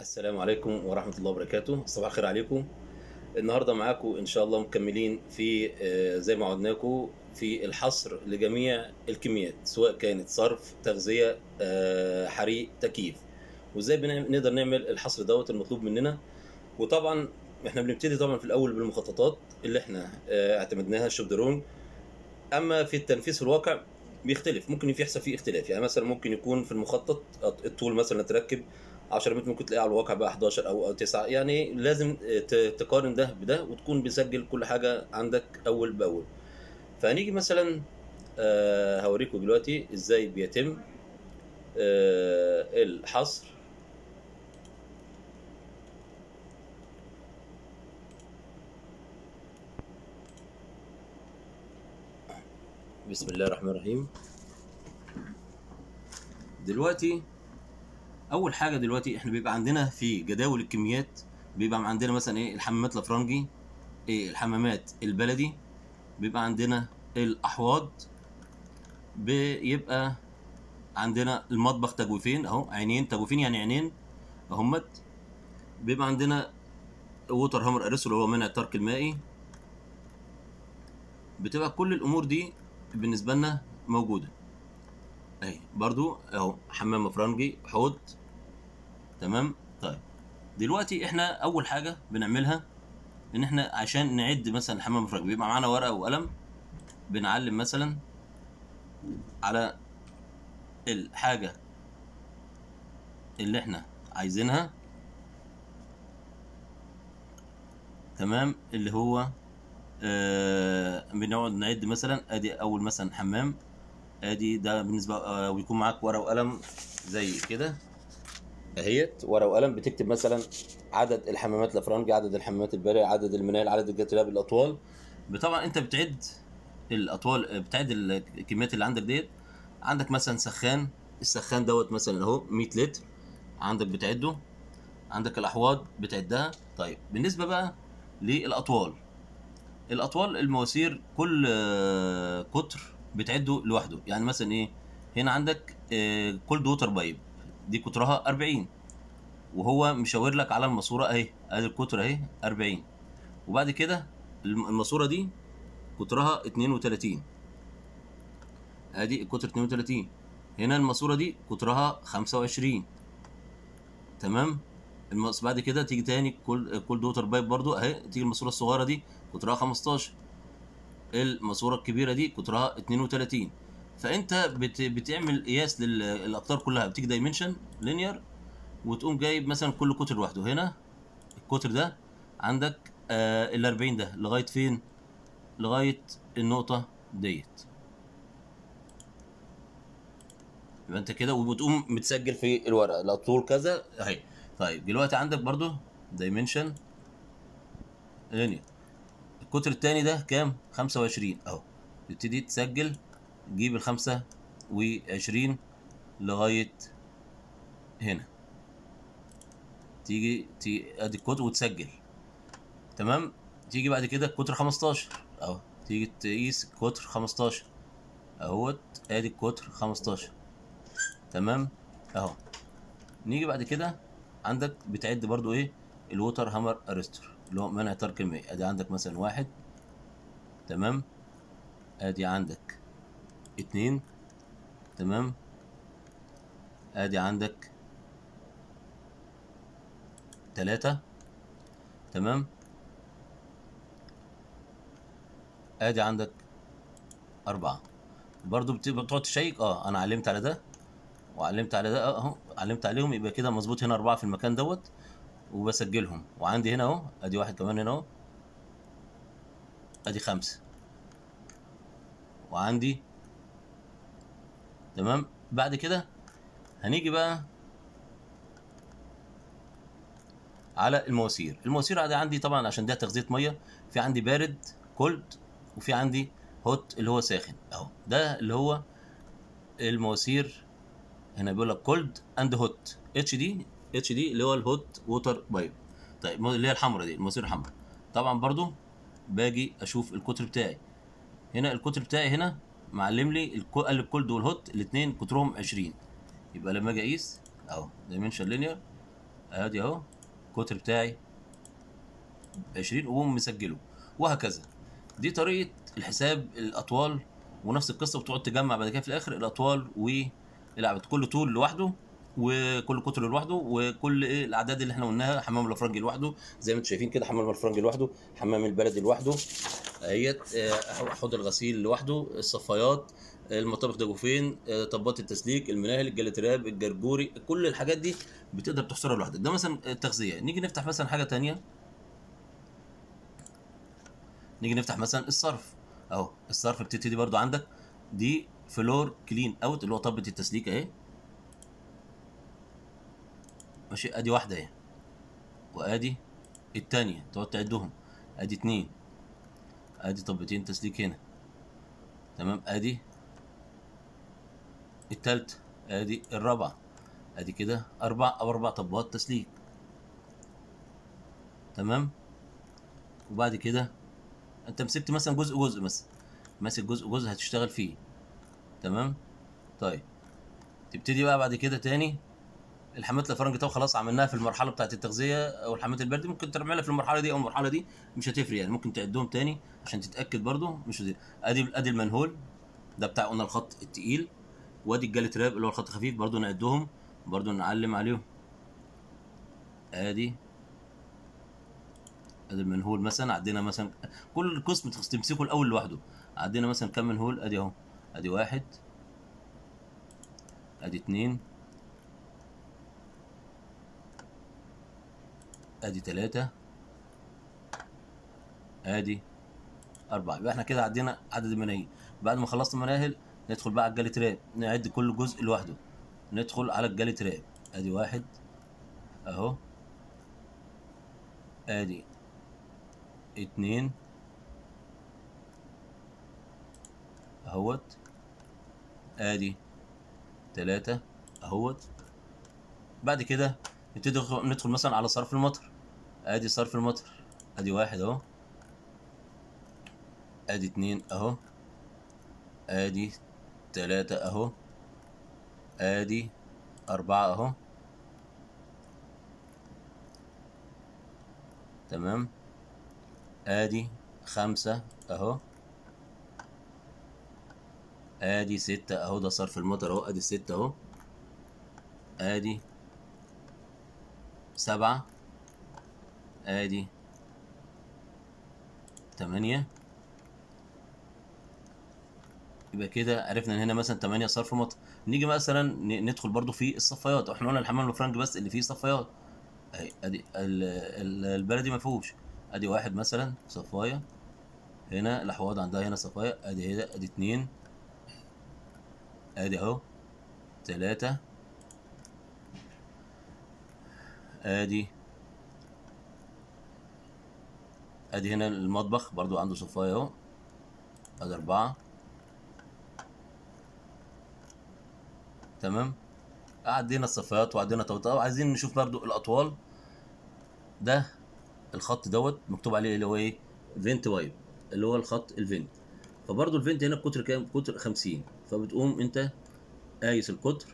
السلام عليكم ورحمة الله وبركاته. صباح الخير عليكم. النهاردة معاكم إن شاء الله مكملين في آه، زي ما عودناكم في الحصر لجميع الكميات سواء كانت صرف تغذية آه، حريق تكييف. وإزاي بنعم- نقدر نعمل الحصر دوت المطلوب مننا؟ وطبعا إحنا بنبتدي طبعا في الأول بالمخططات اللي إحنا آه، اعتمدناها الشوبدرون أما في التنفيذ في الواقع بيختلف ممكن يحصل فيه اختلاف. يعني مثلا ممكن يكون في المخطط الطول مثلا تركب 10 متر ممكن تلاقيه على الواقع بقى 11 أو أو 9 يعني لازم تقارن ده بده وتكون بتسجل كل حاجة عندك أول بأول. فهنيجي مثلا آه، هوريكم دلوقتي إزاي بيتم آه، الحصر. بسم الله الرحمن الرحيم. دلوقتي أول حاجة دلوقتي إحنا بيبقى عندنا في جداول الكميات بيبقى عندنا مثلا إيه الحمامات الافرنجي إيه الحمامات البلدي بيبقى عندنا الأحواض بيبقى عندنا المطبخ تجويفين أهو عينين تجويفين يعني عينين أهمت. بيبقى عندنا ووتر هامر اريسو اللي هو منع الترك المائي. بتبقى كل الأمور دي بالنسبة لنا موجودة. أهي برضو أهو حمام افرنجي حوض. تمام؟ طيب. دلوقتي إحنا أول حاجة بنعملها إن إحنا عشان نعد مثلا الحمام الافرنجي بيبقى معانا ورقة وقلم بنعلم مثلا على الحاجة اللي إحنا عايزينها. تمام؟ اللي هو آه بنقعد نعد مثلا آدي أول مثلا حمام آدي ده بالنسبة آه ويكون معاك ورقة وقلم زي كده. اهيت ورقة وقلم بتكتب مثلا عدد الحمامات الأفرنجي عدد الحمامات الباريه عدد المنال عدد الجاتلاب الاطوال طبعا أنت بتعد الأطوال بتعد الكميات اللي عندك ديت. عندك مثلا سخان السخان دوت مثلا أهو 100 لتر عندك بتعده. عندك الأحواض بتعدها. طيب بالنسبة بقى للأطوال. الأطوال المواسير كل قطر بتعده لوحده. يعني مثلا إيه؟ هنا عندك آه، cold water pipe. دي قطرها 40 وهو مشاور لك على الماسورة أهي أدي القطر أهي 40 وبعد كده الم- الماسورة دي قطرها 32 أدي القطر 32 هنا الماسورة دي قطرها 25 تمام؟ المس بعد كده تيجي تاني كل cold water pipe برضو أهي تيجي الماسورة الصغيرة دي قطرها 15 الماسورة الكبيرة دي قطرها 32 فأنت بت... بتعمل قياس للأقطار كلها بتيجي dimension linear وتقوم جايب مثلا كل قطر لوحده. هنا القطر ده عندك آه ال 40 ده لغاية فين؟ لغاية النقطة ديت. يبقى أنت كده وبتقوم متسجل في الورقة. لا طول كذا أهي. طيب دلوقتي عندك برضو dimension linear القطر التاني ده كام؟ 25 أهو. تبتدي تسجل تجيب ال 25 لغاية هنا. تيجي تي... أدي القطر وتسجل. تمام؟ تيجي بعد كده القطر 15 أهو. تيجي تقيس القطر 15 أهوت. أدي القطر 15 تمام؟ أهو. نيجي بعد كده عندك بتعد برضو إيه؟ الووتر هامر أرستر اللي هو منع ترك الماء. أدي عندك مثلا واحد. تمام؟ أدي عندك اتنين. تمام. ادي عندك تلاتة. تمام. ادي عندك اربعة. برضو بت- بتقعد تشيك؟ آه أنا علمت على ده. وعلمت على ده اهو. علمت عليهم يبقى كده مظبوط هنا اربعة في المكان دوت. وبسجلهم. وعندي هنا اهو. ادي واحد كمان هنا اهو. ادي خمسة. وعندي تمام؟ بعد كده هنيجي بقى على المواسير. المواسير عندي طبعا عشان ده تغذية مية في عندي بارد cold وفي عندي hot اللي هو ساخن أهو. ده اللي هو المواسير هنا بيقول لك cold and hot. HD HD اللي هو ال hot water pipe. طيب اللي هي الحمراء دي المواسير الحمراء. طبعا برضو باجي أشوف القطر بتاعي. هنا القطر بتاعي هنا معلم لي قال ال cold وال hot الاثنين قطرهم 20 يبقى لما أجي اقيس اهو dimension linear ادي اهو القطر بتاعي 20 وأقوم مسجله وهكذا. دي طريقة الحساب الأطوال ونفس القصة بتقعد تجمع بعد كده في الآخر الأطوال والأعداد. كل طول لوحده وكل قطر لوحده وكل إيه الأعداد اللي إحنا قلناها حمام الافرنجي لوحده. زي ما أنتم شايفين كده حمام الافرنجي لوحده حمام البلدي لوحده. اهيت آه، حوض الغسيل لوحده الصفايات المطابخ دجوفين آه، طبات التسليك المناهل الجلاتراب الجرجوري كل الحاجات دي بتقدر تحصرها لوحدك. ده مثلا التغذيه نيجي نفتح مثلا حاجة تانية. نيجي نفتح مثلا الصرف. أهو الصرف بتبتدي برضو عندك. دي فلور كلين أوت اللي هو طبة التسليك أهي. ماشي أدي واحدة أهي. وأدي التانية. تقعد تعدهم. أدي اتنين. ادي طبتين تسليك هنا. تمام؟ ادي التالتة ادي الرابعة ادي كده أربع أو أربع طبات تسليك. تمام؟ وبعد كده انت مسكت مثلا جزء جزء مثلا ماسك جزء جزء هتشتغل فيه. تمام؟ طيب. تبتدي بقى بعد كده تاني الحمامات الفرنج طبعا خلاص عملناها في المرحلة بتاعت التغذية أو الحمامات البردي ممكن تعملها في المرحلة دي أو المرحلة دي مش هتفرق يعني ممكن تعدهم تاني عشان تتأكد برضو مش. أدي أدي المنهول. ده بتاع قلنا الخط التقيل. وأدي الجال تراب اللي هو الخط الخفيف برضو نعدهم برضو نعلم عليهم. أدي أدي المنهول مثلا. عدينا مثلا كل قسم تمسكه الأول لوحده. عدينا مثلا كم منهول؟ أدي أهو. أدي واحد. أدي اتنين. ادي تلاتة. ادي أربعة. يبقى إحنا كده عدينا عدد المناهيل. بعد ما خلصنا المناهل ندخل بقى على الجالي تراب. نعد كل جزء لوحده. ندخل على الجالي تراب. ادي واحد. اهو. ادي اتنين. اهوت. ادي تلاتة. اهوت. بعد كده ندخل- ندخل مثلا على صرف المطر. آدي صرف المطر. آدي واحد أهو. آدي اتنين أهو. آدي تلاتة أهو. آدي أربعة أهو. تمام. آدي خمسة أهو. آدي ستة أهو. ده صرف المطر أهو. آدي ستة أهو. آدي سبعة. آدي. تمانية. يبقى كده عرفنا ان هنا مثلا تمانية صرف مطر نيجي مثلا ندخل برضو في الصفايات إحنا قلنا الحمام الفرنج بس اللي فيه صفايات اهي ادي ال- ال- البلدي ما فيهوش. ادي واحد مثلا صفاية. هنا الاحواض عندها هنا صفاية. ادي هنا ادي اتنين. ادي اهو. تلاتة. آدي. آدي هنا المطبخ برضو عنده صفاية أهو. ادي أربعة. تمام؟ عدينا الصفايات وعدينا توطئة وعايزين نشوف برضو الأطوال. ده الخط دوت مكتوب عليه اللي هو إيه؟ vent pipe اللي هو الخط ال vent فبرضو ال vent هنا القطر كام؟ قطر 50 فبتقوم أنت قايس القطر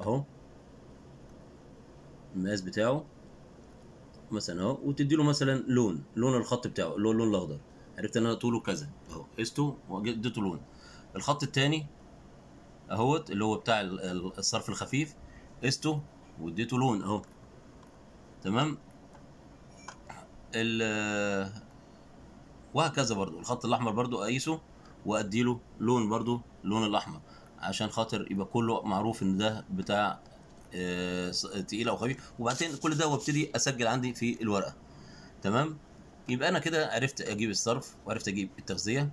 أهو. المقاس بتاعه مثلا أهو وتدي له مثلا لون لون الخط بتاعه اللي هو اللون الأخضر. عرفت إن أنا طوله كذا. أهو قسته واديته لون. الخط التاني أهوت اللي هو بتاع ال- ال- الصرف الخفيف قسته واديته لون أهو. تمام؟ ال وهكذا برضو. الخط الأحمر برضو أقيسه وأديله لون برضو لون الأحمر عشان خاطر يبقى كله معروف إن ده بتاع تقيل أو خفيف وبعدين كل ده وابتدي أسجل عندي في الورقة. تمام؟ يبقى أنا كده عرفت أجيب الصرف وعرفت أجيب التغذية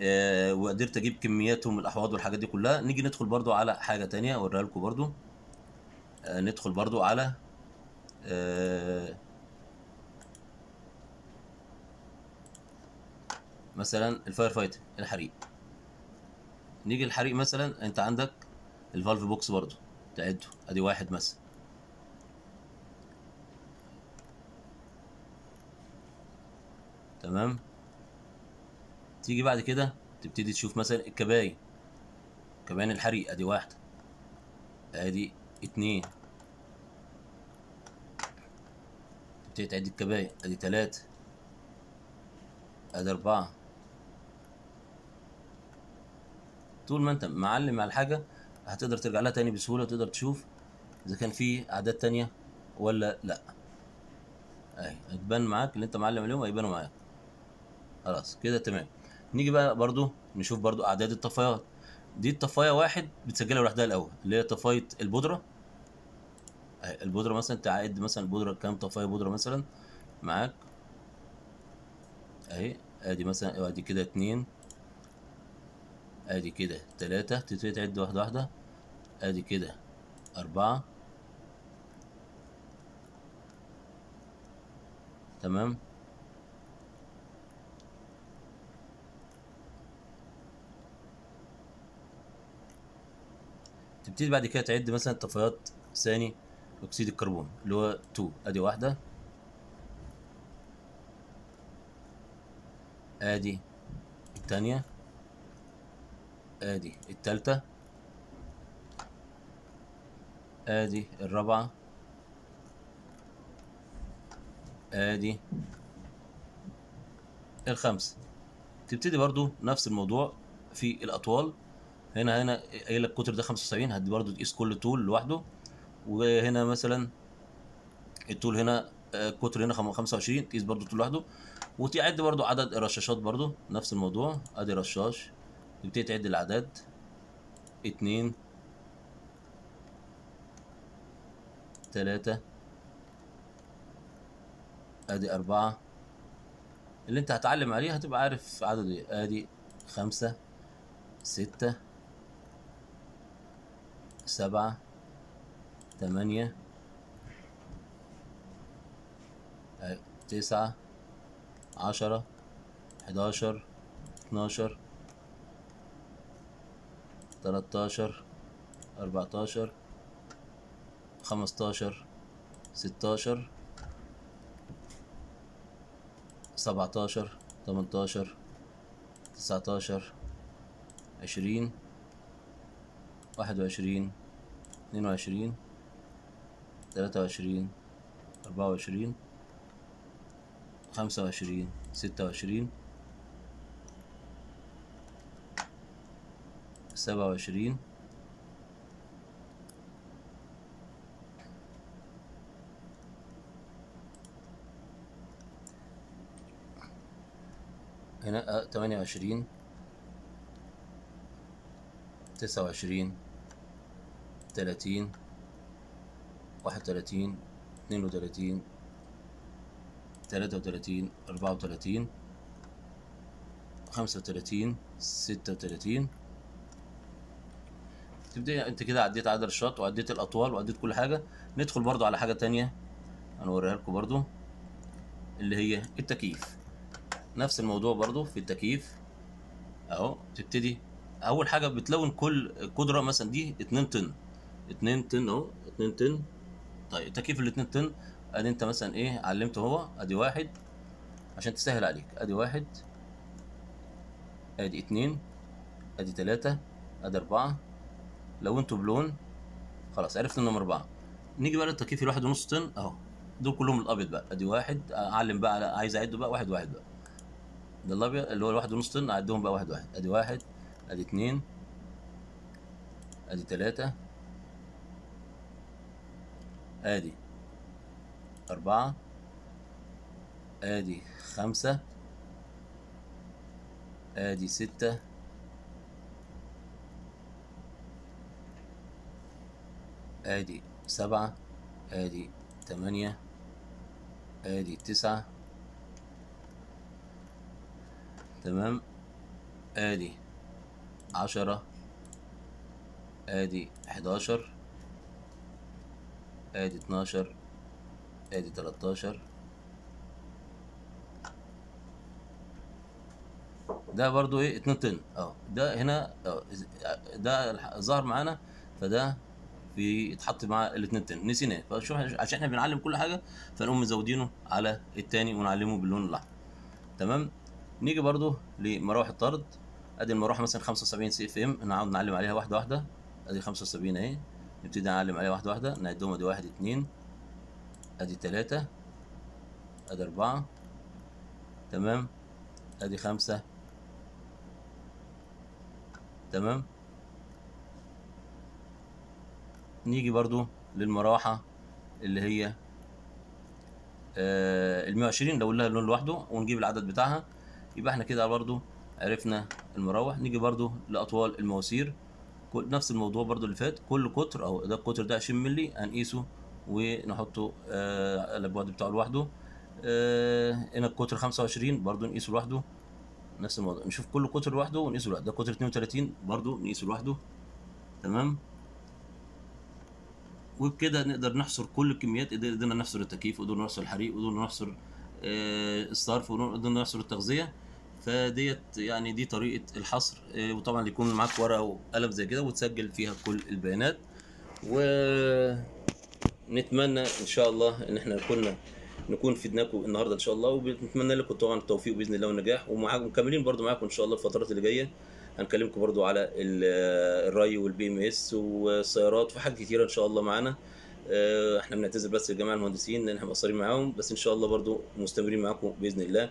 آه، وقدرت أجيب كمياتهم الأحواض والحاجات دي كلها. نيجي ندخل برضو على حاجة تانية أوريها لكم برضو. آه، ندخل برضو على آه، مثلا ال fire fighter الحريق. نيجي الحريق مثلا أنت عندك ال valve box برضو. تعده ادي واحد مثلا تمام؟ تيجي بعد كده تبتدي تشوف مثلا الكباين. كباين الحريق. ادي واحدة ادي اتنين. تبتدي تعد الكباية ادي تلاتة ادي اربعة. طول ما انت معلم على الحاجة هتقدر ترجع لها تاني بسهولة وتقدر تشوف إذا كان في أعداد تانية ولا لأ. أهي هتبان معاك اللي أنت معلم عليهم هيبانوا معاك. خلاص كده تمام. نيجي بقى برضو نشوف برضو أعداد الطفايات. دي الطفاية واحد بتسجلها لوحدها الأول اللي هي طفاية البودرة. أهي البودرة مثلا تعد مثلا البودرة كام طفاية بودرة مثلا؟ معاك. أهي أدي مثلا أدي كده اتنين. أدي كده تلاتة تبتدي تعد واحدة واحدة. ادي كده اربعة. تمام. تبتدي بعد كده تعد مثلا طفايات ثاني أكسيد الكربون اللي هو 2 ادي واحدة. ادي التانية. ادي التالتة. آدي الرابعة. آدي الخمسة تبتدي برضو نفس الموضوع في الأطوال. هنا هنا قايل لك القطر ده 75 هدي برضو تقيس كل طول لوحده. وهنا مثلا الطول هنا آه، القطر هنا خم- 25 تقيس برضو طول لوحده. وتعد برضو عدد الرشاشات برضو نفس الموضوع. أدي رشاش. تبتدي تعد الأعداد. اتنين تلاتة. آدي أربعة. اللي انت هتعلم عليه هتبقى عارف عدد إيه. آدي خمسة ستة سبعة تمانية أي- تسعة عشرة حداشر اتناشر تلاتاشر أربعتاشر خمستاشر ستاشر سبعتاشر تمنتاشر تسعتاشر عشرين واحد وعشرين اتنين وعشرين تلاتة وعشرين أربعة وعشرين خمسة وعشرين ستة وعشرين سبعة وعشرين هنا آه، تمانية وعشرين تسعة وعشرين تلاتين واحد وتلاتين اتنين وتلاتين. تلاتة وتلاتين. أربعة وتلاتين. خمسة وتلاتين. ستة وتلاتين. تبدأ انت كده عديت عدد الشوط وعديت الأطوال وعديت كل حاجة. ندخل برضو على حاجة تانية هنوريها لكم برضو اللي هي التكييف. نفس الموضوع برضو في التكييف. أهو تبتدي. أول حاجة بتلون كل قدره مثلا دي 2 طن 2 طن أهو 2 طن طيب تكييف ال 2 طن ادي أنت مثلا إيه علمته هو أدي واحد عشان تسهل عليك. أدي واحد أدي اتنين أدي تلاتة أدي أربعة. لو أنتوا بلون خلاص عرفت إنهم أربعة. نيجي بقى للتكييف الواحد ونص طن أهو دول كلهم الأبيض بقى. أدي واحد أعلم بقى عايز أعده بقى واحد واحد بقى. ده الابيض اللي هو الواحد ونص طن أعدهم بقى واحد واحد. أدي واحد أدي اتنين أدي تلاتة أدي أربعة أدي خمسة أدي ستة أدي سبعة أدي تمانية أدي تسعة تمام؟ آدي عشرة آدي حداشر آدي اتناشر آدي تلاتاشر ده برضو إيه؟ اتنين طن آه ده هنا آه ده ظهر معانا فده بيتحط مع الاتنين طن نسيناه. فشوف عشان إحنا بنعلم كل حاجة فنقوم مزودينه على التاني ونعلمه باللون الأحمر. تمام؟ نيجي برضو لمراوح الطرد. ادي المروحه مثلا 75 CFM نقعد نعلم عليها واحدة واحدة. ادي 75 اهي نبتدي نعلم عليها واحدة واحدة. نعدهم ادي واحد اتنين ادي تلاتة ادي اربعة. تمام. ادي خمسة. تمام. نيجي برضو للمروحة اللي هي ال 120 لو لها لون لوحده ونجيب العدد بتاعها. يبقى إحنا كده برضو عرفنا المراوح نيجي برضو لأطوال المواسير. نفس الموضوع برضو اللي فات. كل قطر أو ده القطر ده 20 مللي هنقيسه ونحطه آه البعد بتاعه لوحده. آه هنا القطر 25 برضو نقيسه لوحده. نفس الموضوع. نشوف كل قطر لوحده ونقيسه لوحده. ده قطر 32 برضو نقيسه لوحده. تمام؟ وبكده نقدر نحصر كل الكميات. قدر- قدرنا نحصر التكييف وقدرنا نحصر الحريق وقدرنا نحصر آه، الصرف وقدرنا نحصر التغذية. فديت يعني دي طريقة الحصر آه، وطبعا يكون معاك ورقة وقلم زي كده وتسجل فيها كل البيانات. ونتمنى إن شاء الله إن إحنا كنا نكون فدناكم النهارده إن شاء الله وبنتمنى لكم طبعا التوفيق بإذن الله والنجاح. ومعاكم مكملين برضو معاكم إن شاء الله الفترات اللي جاية. هنكلمكم برضو على ال- الري وال BMS والسيارات وحاجات كتيرة إن شاء الله معانا. آه، إحنا بنعتذر بس لجميع المهندسين لأن إحنا مقصرين معاهم بس إن شاء الله برضو مستمرين معاكم بإذن الله. آه،